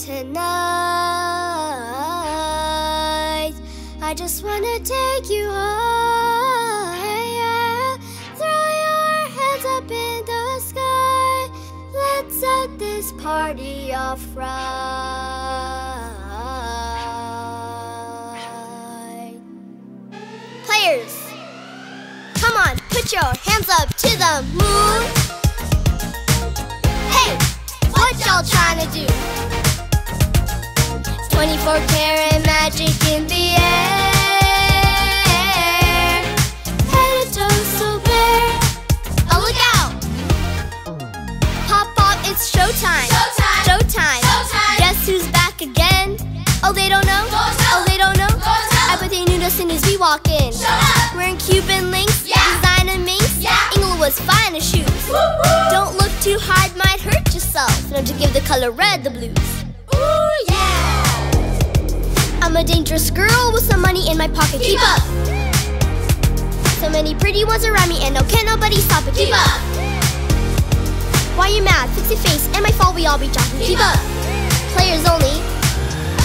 tonight. I just wanna take you higher. Throw your hands up in the sky. Let's set this party off right. Players, come on, put your hands up to the moon. Hey, what y'all trying to do? 24 karat magic in the air. Head to toe so bare. Oh, look out! Pop, pop, it's showtime. Showtime. Showtime. Showtime. Guess who's back again? Oh, they don't know? Oh, they don't know? I bet they knew us as soon as we walk in. Wearing Cuban links, Yeah. designer minks, Yeah. Inglewood's finest shoes. Woo woo. Don't look too hard, might hurt yourself. Don't give the color red the blues. I'm a dangerous girl with some money in my pocket. Keep up. So many pretty ones around me, and no can nobody stop it. Keep up. Why you mad? Fix your face, and my fall we all be dropping. Keep up. Players only.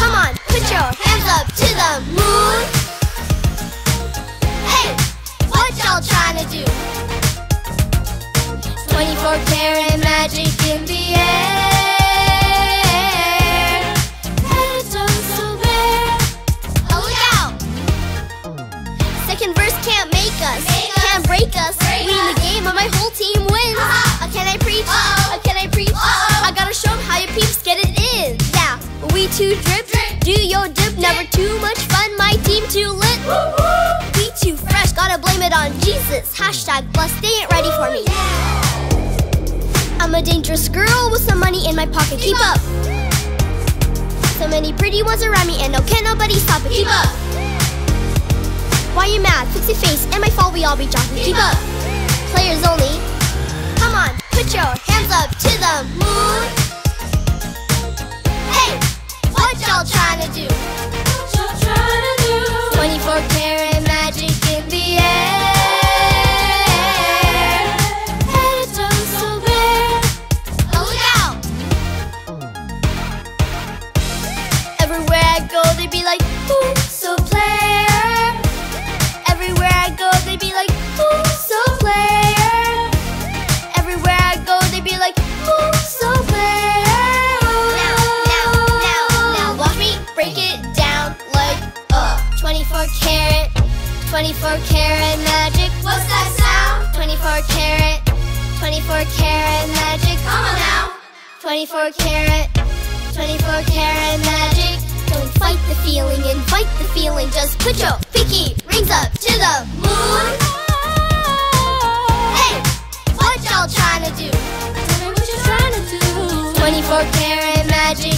Come on, put your hands up to the moon. Hey, what y'all trying to do? 24 karat magic in the air. Too drip, Drip. do your dip. Never too much fun, my team too lit. Woo. We too fresh, gotta blame it on Jesus. Hashtag blessed, they ain't ready for me. I'm a dangerous girl with some money in my pocket. Keep up. So many pretty ones around me, and no can nobody stop it. Keep up. Why you mad? Fix your face, and my fall we all be dropping. Keep up. Players only. Come on, put your hands up to the moon. What you trying to do? 24 karat magic in the air. Look out! Everywhere I go, they be like, 24 karat magic. What's that sound? 24 karat, 24 karat magic. Come on now. 24 karat, 24 karat magic. Don't fight the feeling, invite the feeling. Just put your pinky rings up to the moon. Hey, what y'all trying to do? Tell me what you trying to do. 24 karat magic